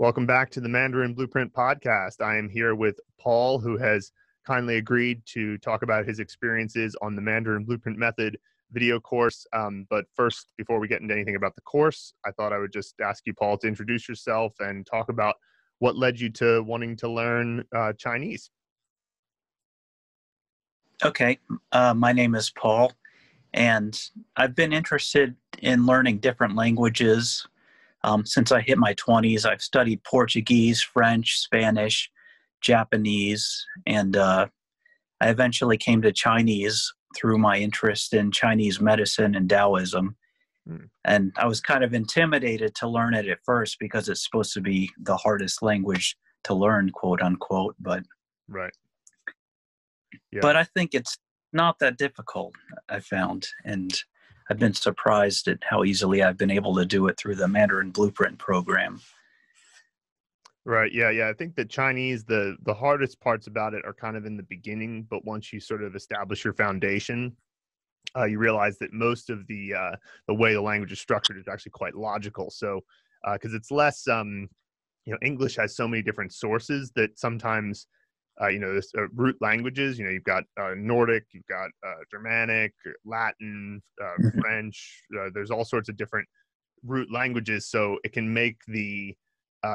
Welcome back to the Mandarin Blueprint podcast. I am here with Paul, who has kindly agreed to talk about his experiences on the Mandarin Blueprint Method video course. Um, but first, before we get into anything about the course, I thought I would just ask you, Paul, to introduce yourself and talk about what led you to wanting to learn uh, Chinese. Okay, uh, my name is Paul, and I've been interested in learning different languages um, since I hit my 20s, I've studied Portuguese, French, Spanish, Japanese, and uh, I eventually came to Chinese through my interest in Chinese medicine and Taoism. Mm. And I was kind of intimidated to learn it at first because it's supposed to be the hardest language to learn, quote unquote. But right. Yeah. But I think it's not that difficult. I found, and I've been surprised at how easily I've been able to do it through the Mandarin Blueprint program. Right. Yeah. Yeah. I think the Chinese, the the hardest parts about it are kind of in the beginning, but once you sort of establish your foundation, uh, you realize that most of the uh, the way the language is structured is actually quite logical. So, because uh, it's less, um, you know, English has so many different sources that sometimes uh, you know, this, uh, root languages. You know, you've got uh, Nordic, you've got uh, Germanic, Latin, uh, mm-hmm. French. Uh, there's all sorts of different root languages, so it can make the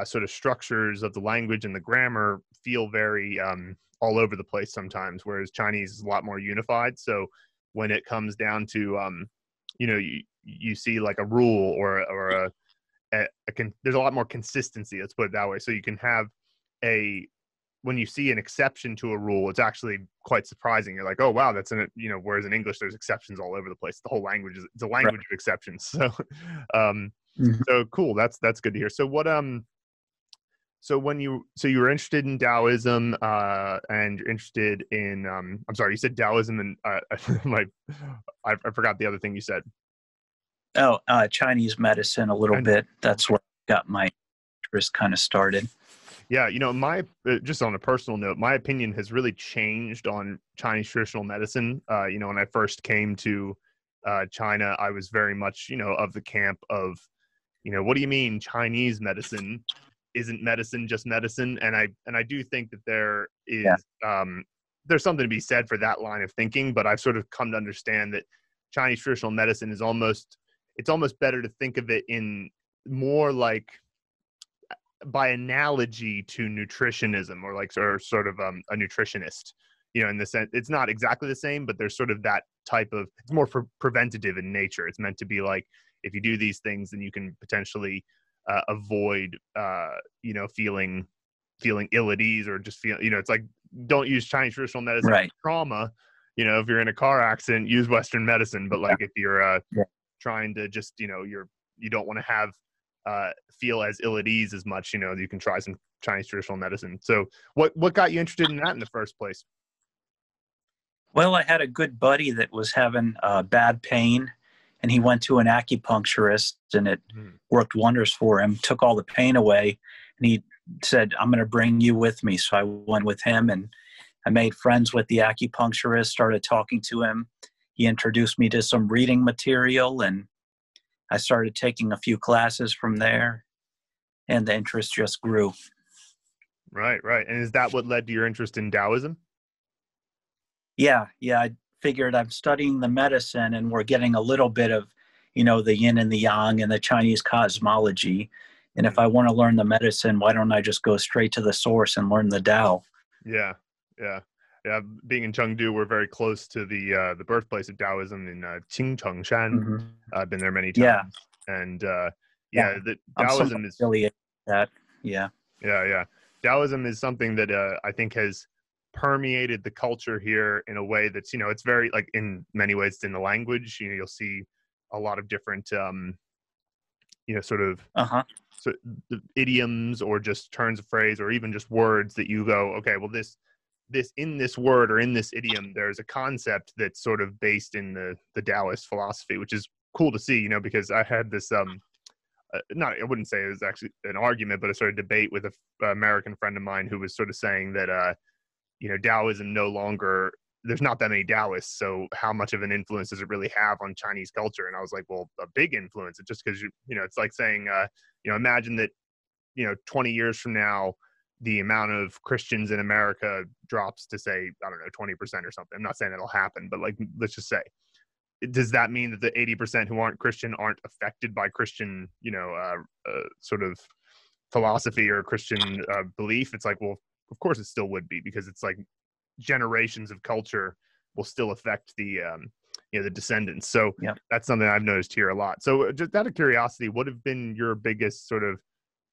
sort of structures of the language and the grammar feel very um, all over the place sometimes. Whereas Chinese is a lot more unified. So when it comes down to, um, you know, you you see like a rule or or a, a, a con- there's a lot more consistency. Let's put it that way. So you can have a when you see an exception to a rule, it's actually quite surprising. You're like, oh wow, that's an you know. Whereas in English, there's exceptions all over the place. The whole language is it's a language right. of exceptions. So, um, mm-hmm. so cool. That's that's good to hear. So what um, so when you so you were interested in Taoism uh, and you're interested in um, I'm sorry, you said Taoism and uh, my I, I forgot the other thing you said. Oh, uh, Chinese medicine a little and, bit. That's where I got my interest kind of started. Yeah, you know, my uh, just on a personal note, my opinion has really changed on Chinese traditional medicine. Uh, you know, when I first came to uh, China, I was very much, you know, of the camp of, you know, what do you mean Chinese medicine isn't medicine just medicine? And I and I do think that there is yeah. um, there's something to be said for that line of thinking. But I've sort of come to understand that Chinese traditional medicine is almost it's almost better to think of it in more like by analogy to nutritionism or like or sort of um, a nutritionist you know in the sense it's not exactly the same but there's sort of that type of it's more pre- preventative in nature it's meant to be like if you do these things then you can potentially uh, avoid uh, you know feeling feeling ill at ease or just feel you know it's like don't use chinese traditional medicine right. for trauma you know if you're in a car accident use western medicine but like yeah. if you're uh, yeah. trying to just you know you're you don't want to have uh, feel as ill at ease as much, you know, you can try some Chinese traditional medicine. So, what what got you interested in that in the first place? Well, I had a good buddy that was having uh, bad pain, and he went to an acupuncturist, and it mm. worked wonders for him. Took all the pain away, and he said, "I'm going to bring you with me." So I went with him, and I made friends with the acupuncturist. Started talking to him. He introduced me to some reading material, and I started taking a few classes from there, and the interest just grew. Right, right. And is that what led to your interest in Taoism? Yeah, yeah. I figured I'm studying the medicine, and we're getting a little bit of, you know, the yin and the yang and the Chinese cosmology. And if mm-hmm. I want to learn the medicine, why don't I just go straight to the source and learn the Tao? Yeah, yeah yeah, being in Chengdu, we're very close to the uh, the birthplace of Taoism in uh, Qingchengshan. Mm-hmm. I've been there many times. Yeah. And uh, yeah, yeah, the Taoism is affiliated that. Yeah. Yeah, yeah. Taoism is something that uh, I think has permeated the culture here in a way that's you know it's very like in many ways it's in the language. You know, you'll see a lot of different um, you know sort of uh-huh. so, idioms or just turns of phrase or even just words that you go okay well this this in this word or in this idiom there's a concept that's sort of based in the the taoist philosophy which is cool to see you know because i had this um uh, not i wouldn't say it was actually an argument but a sort of debate with a american friend of mine who was sort of saying that uh you know taoism no longer there's not that many taoists so how much of an influence does it really have on chinese culture? And i was like well a big influence it's just because you you know it's like saying uh you know imagine that you know 20 years from now the amount of christians in america drops to say i don't know 20% or something i'm not saying it'll happen but like let's just say does that mean that the 80% who aren't christian aren't affected by christian you know uh, uh, sort of philosophy or christian uh, belief it's like well of course it still would be because it's like generations of culture will still affect the um, you know the descendants. So yeah. that's something I've noticed here a lot. So uh, just out of curiosity, what have been your biggest sort of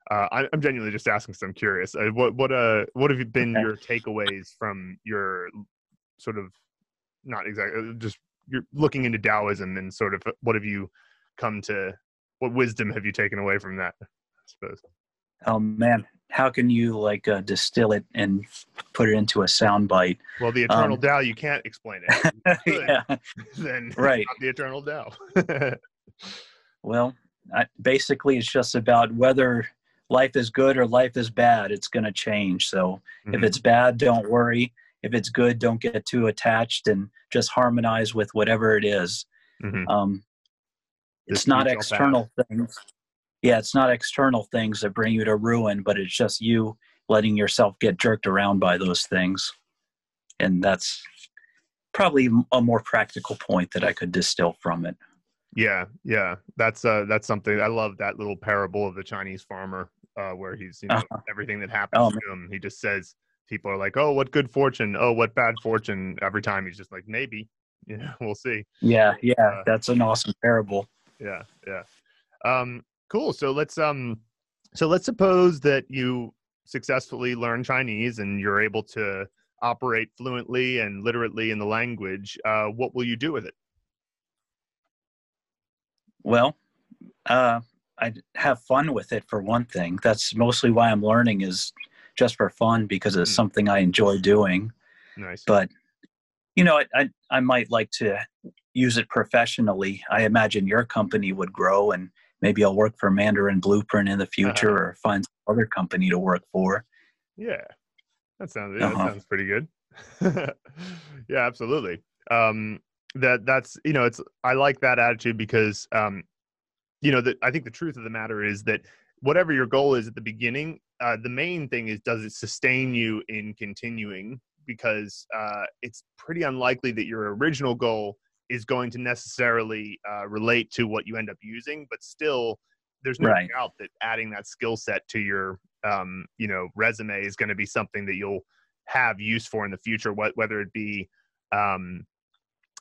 uh, I, am genuinely just asking because I'm curious. Uh, what what uh what have been okay. your takeaways from your sort of not exactly uh, just you're looking into Taoism and sort of uh, what have you come to what wisdom have you taken away from that? I suppose. Oh man, how can you like uh, distill it and put it into a sound bite? Well, the eternal um, Tao, you can't explain it. yeah. then right, the eternal Tao. well, I, basically, it's just about whether life is good or life is bad. It's going to change. So mm-hmm. if it's bad, don't worry. If it's good, don't get too attached and just harmonize with whatever it is. Mm-hmm. Um, it's not external things yeah, it's not external things that bring you to ruin, but it's just you letting yourself get jerked around by those things. And that's probably a more practical point that I could distill from it. Yeah, yeah, that's uh, that's something I love. That little parable of the Chinese farmer, uh, where he's you know uh-huh. everything that happens oh, to him, he just says people are like, "Oh, what good fortune! Oh, what bad fortune!" Every time he's just like, "Maybe, you know, we'll see." Yeah, yeah, uh, that's an awesome parable. Yeah, yeah. Um, Cool. So let's um so let's suppose that you successfully learn Chinese and you're able to operate fluently and literally in the language. Uh, what will you do with it? Well, uh, I have fun with it for one thing. That's mostly why I'm learning is just for fun because it's mm. something I enjoy doing. Nice. But you know, I, I I might like to use it professionally. I imagine your company would grow and maybe I'll work for Mandarin Blueprint in the future uh-huh. or find some other company to work for. Yeah. That sounds yeah, uh-huh. that sounds pretty good. yeah, absolutely. Um that that's you know, it's I like that attitude because um you know that I think the truth of the matter is that whatever your goal is at the beginning, uh, the main thing is does it sustain you in continuing because uh, it's pretty unlikely that your original goal is going to necessarily uh, relate to what you end up using, but still, there's no right. doubt that adding that skill set to your um, you know resume is going to be something that you'll have use for in the future. whether it be um,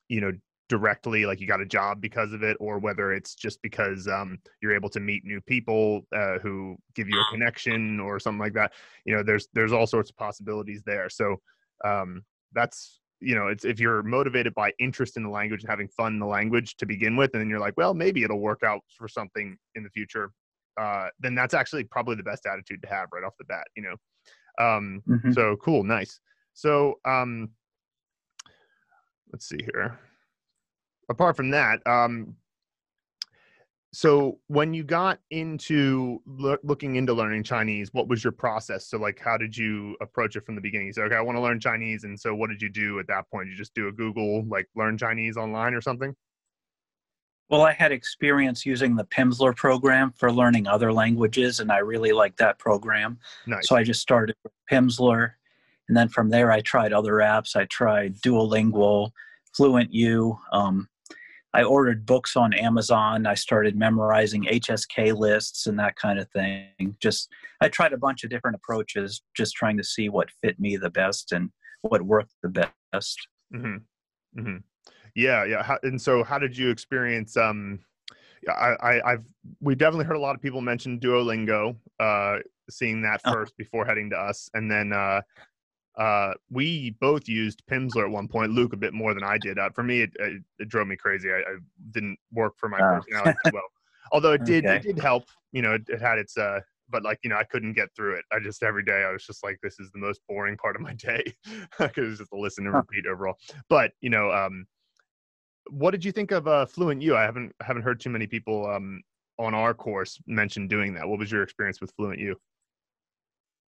you know directly like you got a job because of it or whether it's just because um, you're able to meet new people uh, who give you a connection or something like that you know there's there's all sorts of possibilities there. So um, that's you know it's if you're motivated by interest in the language and having fun in the language to begin with and then you're like well maybe it'll work out for something in the future uh, then that's actually probably the best attitude to have right off the bat you know? Um, mm-hmm. so cool nice. So um, let's see here apart from that um, so when you got into lo- looking into learning chinese what was your process? So like how did you approach it from the beginning? So okay i want to learn chinese. And so what did you do at that point? Did you just do a google like learn chinese online or something? Well i had experience using the pimsleur program for learning other languages and i really liked that program. Nice. so i just started with pimsleur and then from there i tried other apps. I tried duolingo fluent u um, I ordered books on Amazon. I started memorizing HSK lists and that kind of thing. Just I tried a bunch of different approaches, just trying to see what fit me the best and what worked the best. Mm-hmm. Mm-hmm. Yeah, yeah. How, and so, how did you experience? Um, I, I, I've we definitely heard a lot of people mention Duolingo. Uh, seeing that oh. first oh. before heading to us, and then uh, uh, we both used Pimsleur at one point. Luke a bit more than I did. Uh, for me, it, it, it, drove me crazy. I, I, didn't work for my oh. personality as well. Although it did, okay. it did help. You know, it, it, had its. Uh, but like you know, I couldn't get through it. I just every day I was just like, this is the most boring part of my day because it's just to listen and repeat overall. But you know, um, what did you think of uh, Fluent U? I haven't haven't heard too many people um, on our course mention doing that. What was your experience with Fluent U?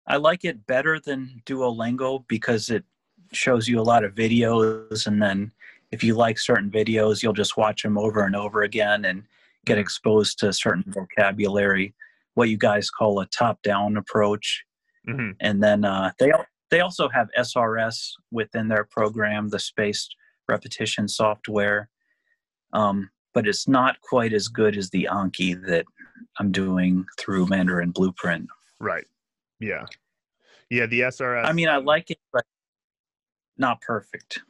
I like it better than Duolingo because it shows you a lot of videos and then if you like certain videos you'll just watch them over and over again and get mm-hmm. exposed to certain vocabulary what you guys call a top-down approach, hmm and then uh, they they also have SRS within their program, the spaced repetition software, um, but it's not quite as good as the Anki that I'm doing through Mandarin Blueprint. Right. Yeah. Yeah. The SRS. I mean, I like it, but not perfect.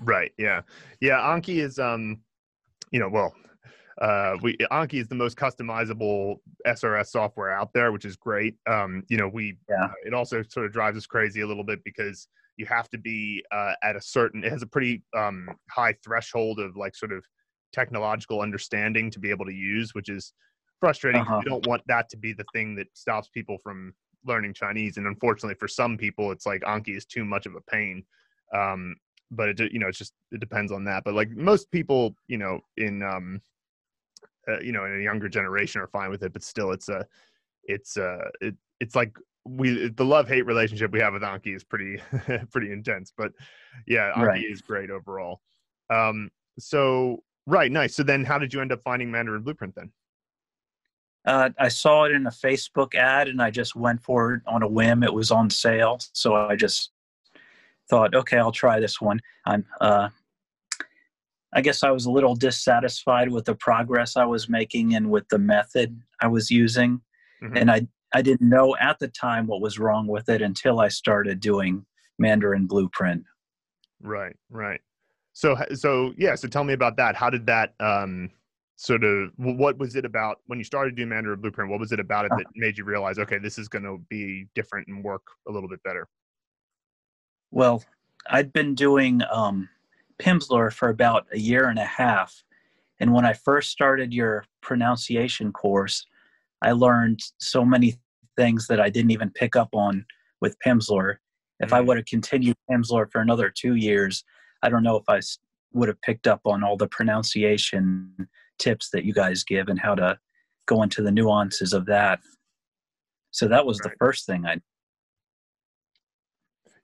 Right. Yeah. Yeah. Anki is um, you know, well, uh, we Anki is the most customizable SRS software out there, which is great. Um, you know, we Yeah. uh, it also sort of drives us crazy a little bit because you have to be uh, at a certain. It has a pretty um, high threshold of like sort of technological understanding to be able to use, which is frustrating. Uh-huh. You don't want that to be the thing that stops people from learning Chinese. And unfortunately, for some people, it's like Anki is too much of a pain. Um, but it you know it's just it depends on that. But like most people, you know, in um, uh, you know, in a younger generation are fine with it. But still, it's a it's a it it's like we the love hate relationship we have with Anki is pretty pretty intense. But yeah, Anki Right. is great overall. Um, so right, nice. So then, how did you end up finding Mandarin Blueprint then? Uh, I saw it in a Facebook ad and I just went for it on a whim. It was on sale, so I just thought, okay, I'll try this one. I'm, uh, I guess I was a little dissatisfied with the progress I was making and with the method I was using, Mhm. and I I didn't know at the time what was wrong with it until I started doing Mandarin Blueprint. Right, right. So, so yeah. So, tell me about that. How did that um, sort of? What was it about when you started doing Mandarin Blueprint? What was it about it that made you realize, okay, this is going to be different and work a little bit better? Well, I'd been doing um, Pimsleur for about a year and a half. And when I first started your pronunciation course, I learned so many things that I didn't even pick up on with Pimsleur. If I Mhm. would have continued Pimsleur for another two years, I don't know if I would have picked up on all the pronunciation tips that you guys give and how to go into the nuances of that. So that was the first thing I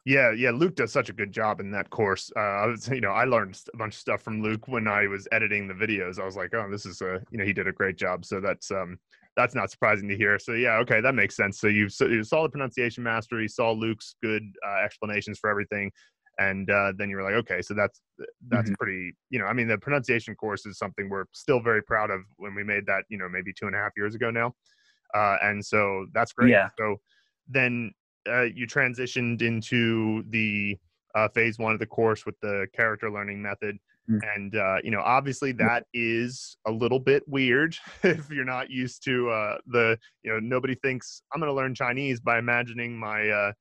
Yeah, yeah. Luke does such a good job in that course. Uh, I was, you know, I learned a bunch of stuff from Luke when I was editing the videos. I was like, oh, this is a, you know, he did a great job. So that's um, that's not surprising to hear. So yeah, okay, that makes sense. So you so you saw the pronunciation mastery, saw Luke's good uh, explanations for everything, and uh, then you were like, okay, so that's that's pretty. You know, I mean, the pronunciation course is something we're still very proud of when we made that. You know, maybe two and a half years ago now, uh, and so that's great. Yeah. So then uh, you transitioned into the uh, phase one of the course with the character learning method. Mm. And, uh, you know, obviously that is a little bit weird if you're not used to uh, the, you know, nobody thinks I'm going to learn Chinese by imagining my, uh,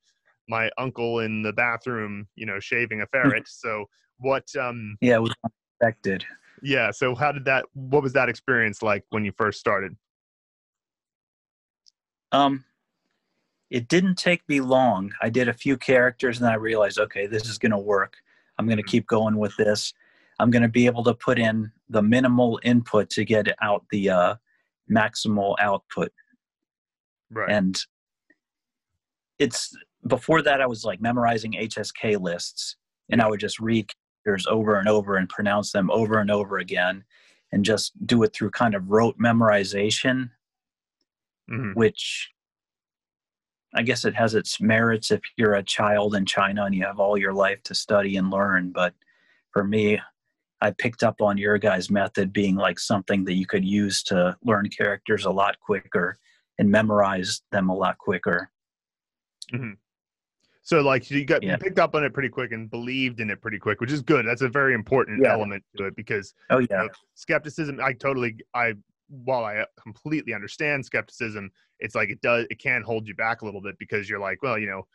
my uncle in the bathroom, you know, shaving a ferret. so what, um, yeah, it was unexpected. yeah. So how did that, what was that experience like when you first started? Um, it didn't take me long. I did a few characters and I realized, okay, this is going to work. I'm going to Mhm. keep going with this. I'm going to be able to put in the minimal input to get out the uh, maximal output. Right. And it's before that, I was like memorizing HSK lists and I would just read characters over and over and pronounce them over and over again and just do it through kind of rote memorization Mhm. which I guess it has its merits if you're a child in China and you have all your life to study and learn. But for me, I picked up on your guys' method being like something that you could use to learn characters a lot quicker and memorize them a lot quicker. So like you got Yeah. you picked up on it pretty quick and believed in it pretty quick, which is good. That's a very important Yeah. element to it because Oh you know, skepticism. I totally I while I completely understand skepticism, it's like it does it can hold you back a little bit because you're like, well, you know,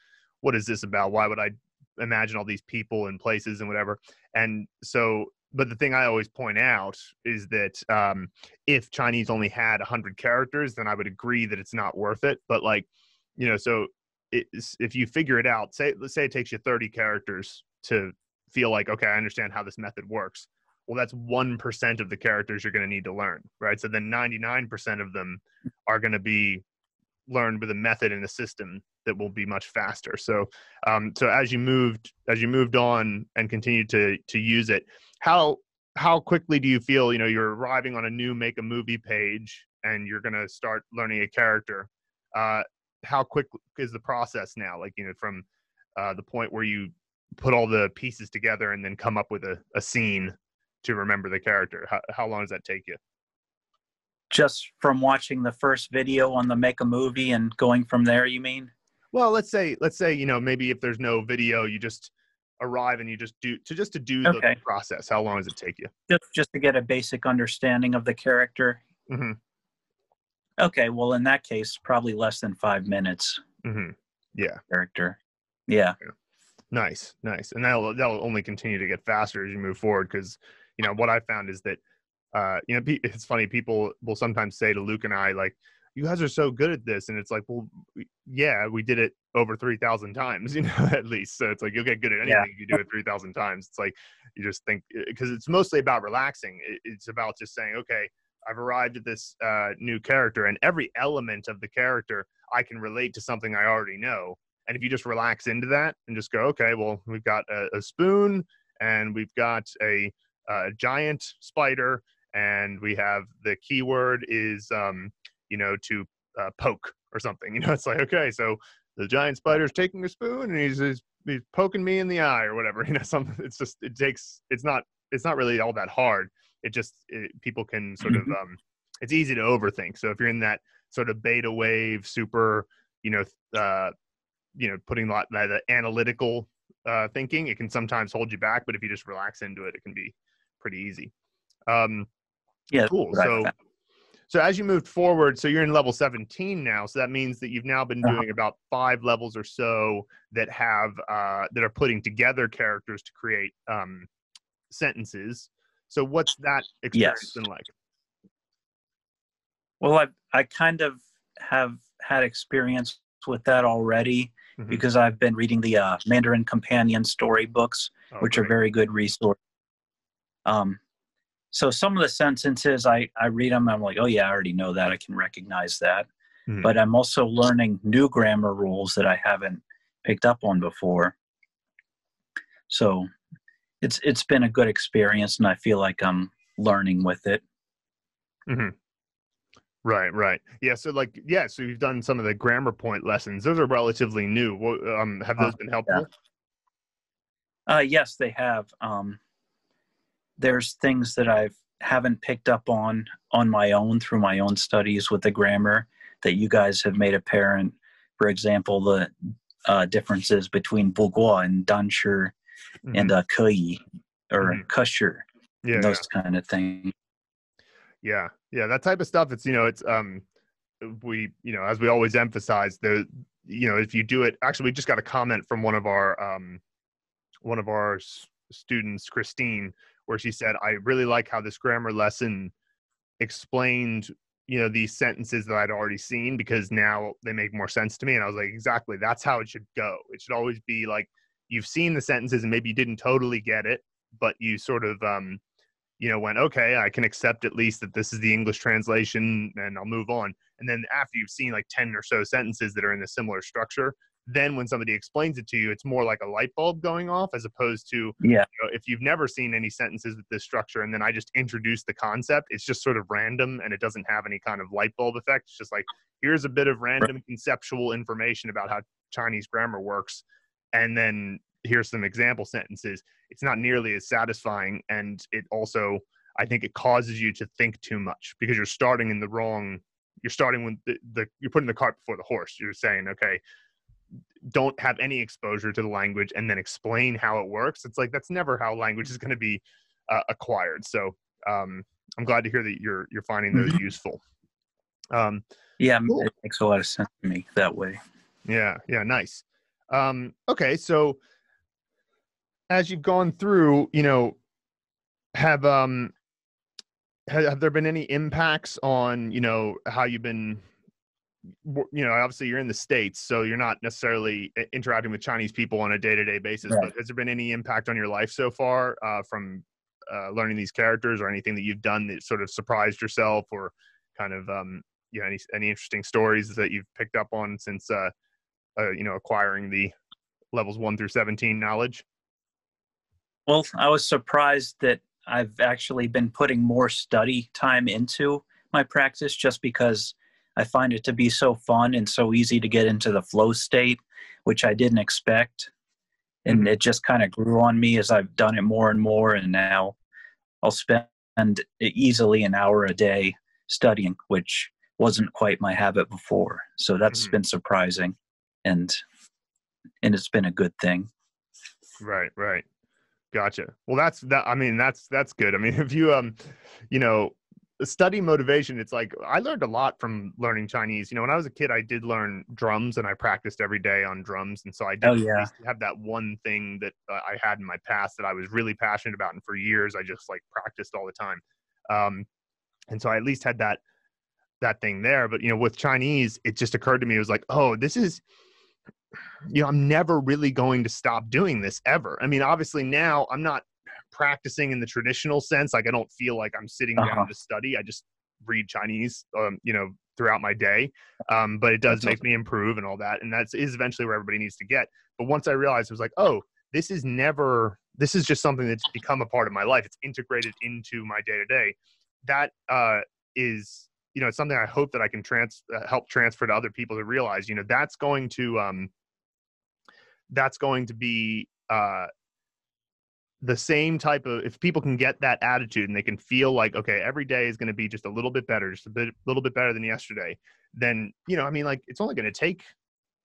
what is this about? Why would I imagine all these people and places and whatever? And so, but the thing I always point out is that um, if Chinese only had hundred characters, then I would agree that it's not worth it. But like, you know, so if you figure it out, say let's say it takes you thirty characters to feel like okay, I understand how this method works. Well that's 1% of the characters you're going to need to learn right? So then 99% of them are going to be learned with a method and a system that will be much faster. So um, so as you moved as you moved on and continued to to use it how how quickly do you feel you know you're arriving on a new make a movie page and you're going to start learning a character? Uh, how quick is the process now? Like you know from uh, the point where you put all the pieces together and then come up with a, a scene to remember the character how, how long does that take you? Just from watching the first video on the make a movie and going from there you mean? Well let's say let's say you know maybe if there's no video you just arrive and you just do to just to do Okay. the process how long does it take you? Just just to get a basic understanding of the character. Hmm okay well in that case probably less than five minutes hmm yeah character yeah Nice, nice, and that'll that'll only continue to get faster as you move forward. Because you know what I found is that uh, you know it's funny people will sometimes say to Luke and I like, "You guys are so good at this," and it's like, well, yeah, we did it over three thousand times, you know, at least. So it's like you'll get good at anything Yeah. if you do it three thousand times. It's like you just think because it's mostly about relaxing. It's about just saying, okay, I've arrived at this uh, new character, and every element of the character I can relate to something I already know. And if you just relax into that and just go, okay, well, we've got a, a spoon and we've got a, a giant spider, and we have the keyword is, um, you know, to uh, poke or something. You know, it's like, okay, so the giant spider's taking a spoon and he's, he's he's poking me in the eye or whatever. You know, something. It's just it takes. It's not. It's not really all that hard. It just it, people can sort of. Um, it's easy to overthink. So if you're in that sort of beta wave, super, you know, uh, you know, putting a lot that analytical uh, thinking, it can sometimes hold you back. But if you just relax into it, it can be pretty easy. Um, yeah cool. So, so as you moved forward, so you're in level 17 now. So that means that you've now been Uh-huh. doing about five levels or so that have uh, that are putting together characters to create um, sentences. So what's that experience Yes. been like? well i i kind of have had experience with that already Mhm. because i've been reading the uh, mandarin companion storybooks Oh, which are very good resource. Um, so some of the sentences I, I read them, I'm like, oh yeah, I already know that. I can recognize that. Mhm. But I'm also learning new grammar rules that I haven't picked up on before. So it's it's been a good experience, and I feel like I'm learning with it. Mhm. Right, right. Yeah, so like yeah, so you've done some of the grammar point lessons. Those are relatively new. What, um, have Uh, those been helpful? Uh, yes, they have. Um, there's things that I've haven't picked up on on my own through my own studies with the grammar that you guys have made apparent. For example, the uh, differences between bourgeois and danshur and uh, kuyi or Mhm. kusher, yeah, those kind of things. yeah, yeah. That type of stuff. It's you know, it's um, we you know, as we always emphasize, the you know, if you do it. Actually, we just got a comment from one of our um, one of our s- students, Christine, where she said, "I really like how this grammar lesson explained." You know these sentences that I'd already seen because now they make more sense to me, and I was like, exactly, that's how it should go. It should always be like you've seen the sentences and maybe you didn't totally get it, but you sort of um, you know, went, okay, I can accept at least that this is the English translation and I'll move on. And then after you've seen like 10 or so sentences that are in a similar structure, then when somebody explains it to you, it's more like a light bulb going off as opposed to, Yeah, you know, if you've never seen any sentences with this structure and then I just introduce the concept, it's just sort of random and it doesn't have any kind of light bulb effect. It's just like, here's a bit of random conceptual information about how Chinese grammar works. And then here's some example sentences. It's not nearly as satisfying. And it also, I think it causes you to think too much because you're starting in the wrong, you're starting with the, the you're putting the cart before the horse. You're saying, okay, don't have any exposure to the language and then explain how it works. It's like that's never how language is going to be uh, acquired. So um, I'm glad to hear that you're you're finding those useful. Um, yeah, Cool. it makes a lot of sense to me that way. yeah, yeah, nice. Um, okay, so as you've gone through, you know, have um have, have there been any impacts on you know how you've been you know obviously you're in the states so you're not necessarily interacting with chinese people on a day-to-day basis Right. but has there been any impact on your life so far uh, from uh, learning these characters or anything that you've done that sort of surprised yourself or kind of um you know any any interesting stories that you've picked up on since uh, uh you know acquiring the levels 1 through 17 knowledge Well, I was surprised that I've actually been putting more study time into my practice just because I find it to be so fun and so easy to get into the flow state, which I didn't expect. And mm-hmm. it just kind of grew on me as I've done it more and more. And now I'll spend easily an hour a day studying, which wasn't quite my habit before. So that's mm-hmm. been surprising and and it's been a good thing. Right, right. Gotcha. Well, that's that. I mean, that's that's good. I mean, if you um, you know, study motivation, it's like I learned a lot from learning Chinese. You know, when I was a kid, I did learn drums, and I practiced every day on drums, and so I did oh, yeah. have that one thing that uh, I had in my past that I was really passionate about, and for years I just like practiced all the time. Um, and so I at least had that that thing there. But you know, with Chinese, it just occurred to me it was like, oh, this is you know, I'm never really going to stop doing this ever. I mean, obviously now I'm not practicing in the traditional sense. Like I don't feel like I'm sitting uh-huh. down to study. I just read Chinese, um, you know, throughout my day. Um, but it does That's make awesome. me improve and all that. And that's is eventually where everybody needs to get. But once I realized it was like, oh, this is never, this is just something that's become a part of my life. It's integrated into my day to day. That uh, is, you know, it's something I hope that I can trans uh, help transfer to other people to realize, you know, that's going to, um, that's going to be uh, the same type of if people can get that attitude and they can feel like okay every day is going to be just a little bit better just a bit little bit better than yesterday then you know i mean like it's only going to take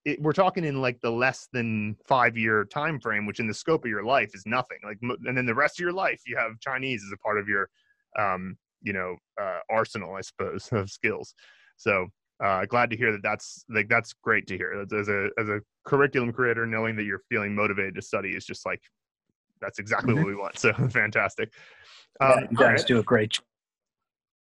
it, we're talking in like the less than five year time frame which in the scope of your life is nothing like and then the rest of your life you have chinese as a part of your um you know uh, arsenal i suppose of skills. So uh, glad to hear that that's like that's great to hear as a as a curriculum creator knowing that you're feeling motivated to study is just like that's exactly mm-hmm. what we want so fantastic um, yeah, you guys right. do a great job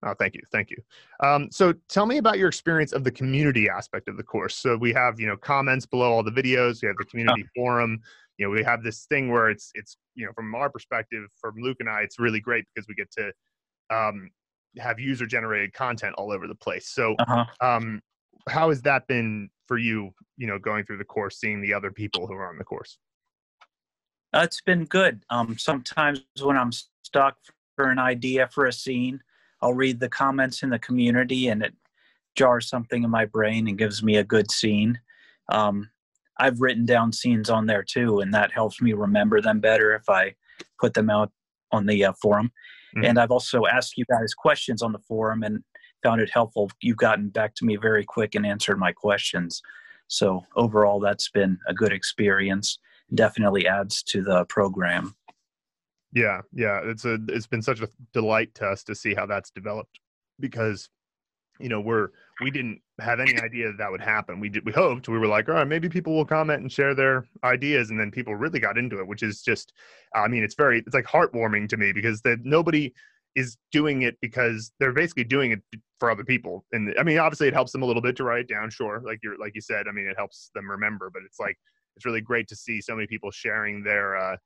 Oh, thank you, thank you. Um, so, tell me about your experience of the community aspect of the course. So, we have you know comments below all the videos. We have the community oh. forum. You know, we have this thing where it's it's you know from our perspective, from Luke and I, it's really great because we get to um, have user generated content all over the place. So, uh-huh. um, how has that been for you? You know, going through the course, seeing the other people who are on the course. Uh, it's been good. Um, sometimes when I'm stuck for an idea for a scene, I'll read the comments in the community, and it jars something in my brain and gives me a good scene. Um, I've written down scenes on there too, and that helps me remember them better if I put them out on the uh, forum. Mm-hmm. And I've also asked you guys questions on the forum and found it helpful. You've gotten back to me very quick and answered my questions. So overall, that's been a good experience. Definitely adds to the program. Yeah, yeah, it's a it's been such a delight to us to see how that's developed because you know we're we didn't have any idea that, that would happen. We did we hoped we were like all right maybe people will comment and share their ideas and then people really got into it which is just i mean it's very it's like heartwarming to me because that nobody is doing it because they're basically doing it for other people. And i mean obviously it helps them a little bit to write it down sure like you're like you said i mean it helps them remember but it's like it's really great to see so many people sharing their uh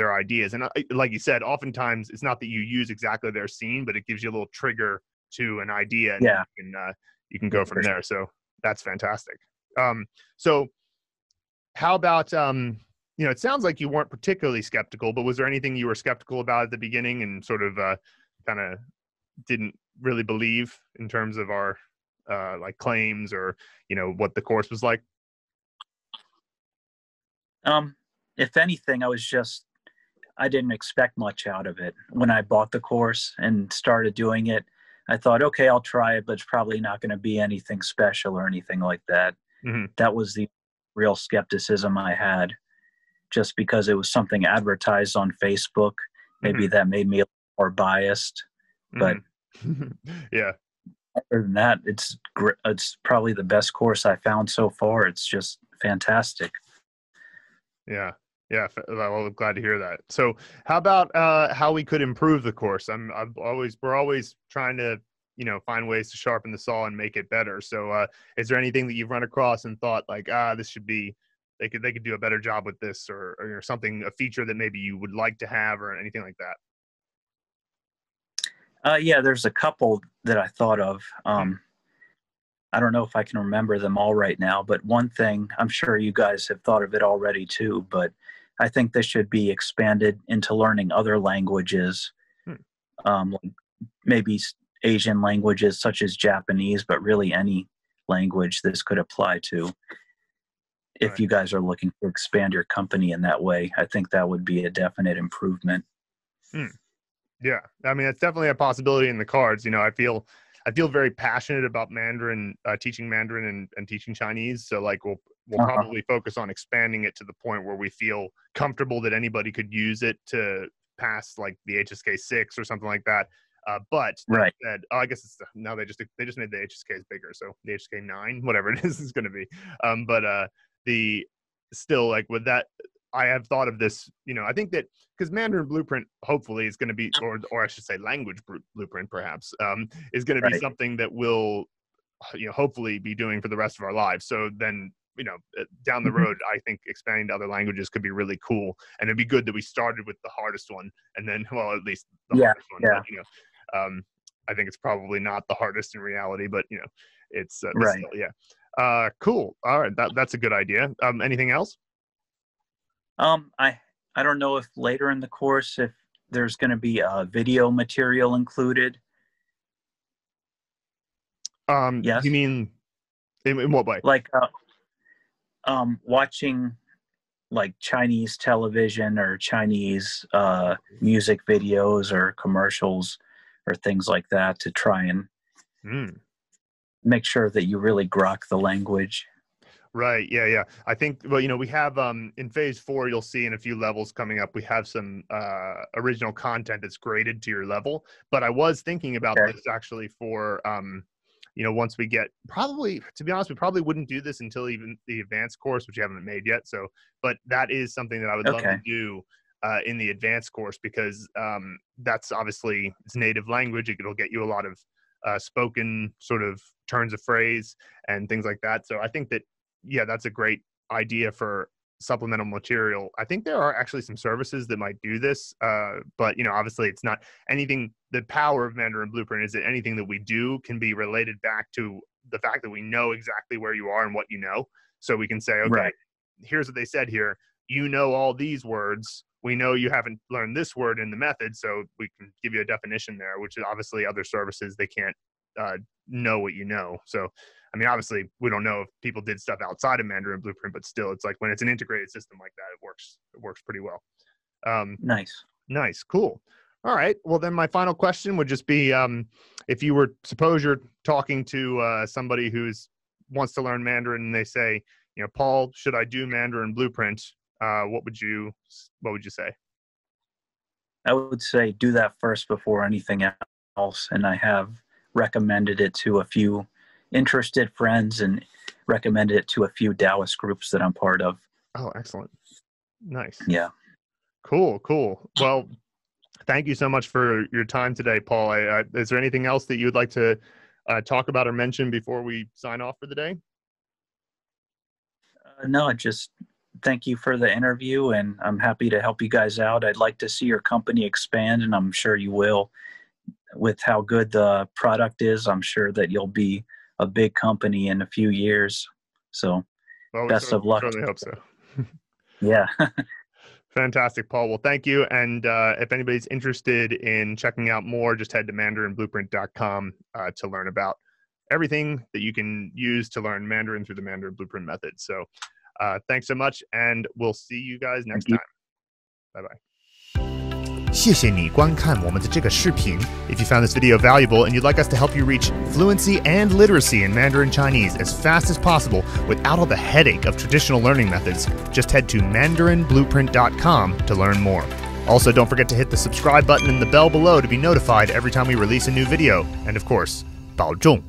their ideas. And uh, like you said oftentimes it's not that you use exactly their scene but it gives you a little trigger to an idea and yeah. you can, uh, you can go from there. So that's fantastic. Um, so how about, um, you know, it sounds like you weren't particularly skeptical, but was there anything you were skeptical about at the beginning and sort of uh, kind of didn't really believe in terms of our uh, like claims or you know what the course was like? Um, if anything, I was just I didn't expect much out of it when I bought the course and started doing it. I thought, okay, I'll try it, but it's probably not going to be anything special or anything like that. Mm-hmm. That was the real skepticism I had, just because it was something advertised on Facebook. Maybe mm-hmm. that made me a little more biased, but mm-hmm. yeah. Other than that, it's gr- it's probably the best course I found so far. It's just fantastic. Yeah, yeah, well, I'm glad to hear that. So, how about uh, how we could improve the course? I'm, I'm always we're always trying to you know find ways to sharpen the saw and make it better. So, uh, is there anything that you've run across and thought like, ah, this should be they could they could do a better job with this, or or something a feature that maybe you would like to have, or anything like that? Uh, yeah, there's a couple that I thought of. Um, I don't know if I can remember them all right now, but one thing I'm sure you guys have thought of it already too. But I think this should be expanded into learning other languages, hmm. um, maybe Asian languages such as Japanese, but really any language this could apply to. If Right. you guys are looking to expand your company in that way, I think that would be a definite improvement. Yeah, I mean, it's definitely a possibility in the cards. You know, I feel I feel very passionate about Mandarin, uh, teaching Mandarin and, and teaching Chinese. So like, we'll we'll Uh-huh. probably focus on expanding it to the point where we feel comfortable that anybody could use it to pass like the HSK six or something like that. Uh, but Right. said, oh, I guess it's now they just they just made the HSKs bigger, so the HSK nine, whatever it is, is going to be. Um, but uh, the still like with that I have thought of this, you know, I think that because Mandarin Blueprint hopefully is going to be, or or I should say, Language Blueprint perhaps um, is going to be something that we'll, you know, hopefully be doing for the rest of our lives. So then, you know, uh, down the Mhm. road, I think expanding to other languages could be really cool, and it'd be good that we started with the hardest one, and then, well, at least the Yeah, hardest one. yeah. But, you know, um, I think it's probably not the hardest in reality, but you know, it's uh, Right. still, yeah. Uh, cool. All right, that that's a good idea. Um, anything else? Um, I I don't know if later in the course if there's going to be a video material included. Um, Yes. You mean in, in what way? like uh, um watching like chinese television or chinese uh music videos or commercials or things like that to try and Mm, make sure that you really grok the language right. Yeah. Yeah. I think. Well, you know, we have um in phase four. You'll see in a few levels coming up. We have some uh original content that's graded to your level. But I was thinking about Okay. this actually for um. You know, once we get probably, to be honest, we probably wouldn't do this until even the advanced course, which you haven't made yet. So, but that is something that I would love to do uh, in the advanced course because um, that's obviously it's native language. It'll get you a lot of uh, spoken sort of turns of phrase and things like that. So I think that yeah, that's a great idea for supplemental material. I think there are actually some services that might do this, uh, but you know, obviously, it's not anything. The power of Mandarin Blueprint is that anything that we do can be related back to the fact that we know exactly where you are and what you know. So we can say, okay, Right. here's what they said here. You know all these words. We know you haven't learned this word in the method, so we can give you a definition there. Which is obviously other services they can't uh, know what you know. So I mean, obviously, we don't know if people did stuff outside of Mandarin Blueprint, but still, it's like when it's an integrated system like that, it works. It works pretty well. Um, nice nice, cool. All right. Well, then my final question would just be: um, if you were suppose you're talking to uh, somebody who's wants to learn Mandarin, and they say, you know, Paul, should I do Mandarin Blueprint? Uh, what would you What would you say? i would say do that first before anything else and i have recommended it to a few interested friends and recommended it to a few taoist groups that i'm part of Oh, excellent. Nice. yeah Cool, cool. Well, thank you so much for your time today, Paul. I, I, is there anything else that you would like to uh, talk about or mention before we sign off for the day? Uh, no, just thank you for the interview, and I'm happy to help you guys out. I'd like to see your company expand, and I'm sure you will. With how good the product is, I'm sure that you'll be a big company in a few years. So, Well, Best certainly- of luck. Certainly hope so. yeah, Fantastic, Paul. Well, thank you. And uh, if anybody's interested in checking out more, just head to mandarinblueprint.com uh, to learn about everything that you can use to learn Mandarin through the Mandarin Blueprint method. So, uh, thanks so much, and we'll see you guys next you. time. Bye bye. 谢谢你观看我们的这个视频。If you found this video valuable and you'd like us to help you reach fluency and literacy in Mandarin Chinese as fast as possible without all the headache of traditional learning methods, just head to mandarinblueprint.com to learn more. Also, don't forget to hit the subscribe button and the bell below to be notified every time we release a new video. And of course, 保重